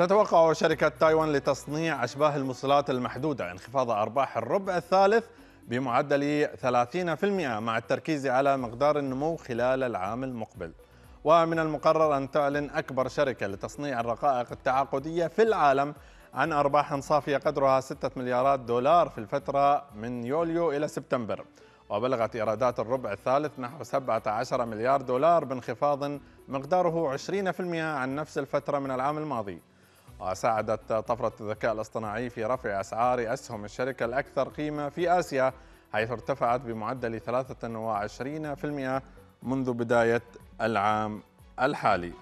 تتوقع شركة تايوان لتصنيع أشباه الموصلات المحدودة انخفاض أرباح الربع الثالث بمعدل 30% مع التركيز على مقدار النمو خلال العام المقبل. ومن المقرر أن تعلن أكبر شركة لتصنيع الرقائق التعاقدية في العالم عن أرباح صافية قدرها 6 مليارات دولار في الفترة من يوليو إلى سبتمبر. وبلغت إيرادات الربع الثالث نحو 17 مليار دولار بانخفاض مقداره 20% عن نفس الفترة من العام الماضي. وساعدت طفرة الذكاء الاصطناعي في رفع أسعار أسهم الشركة الأكثر قيمة في آسيا حيث ارتفعت بمعدل 23% منذ بداية العام الحالي.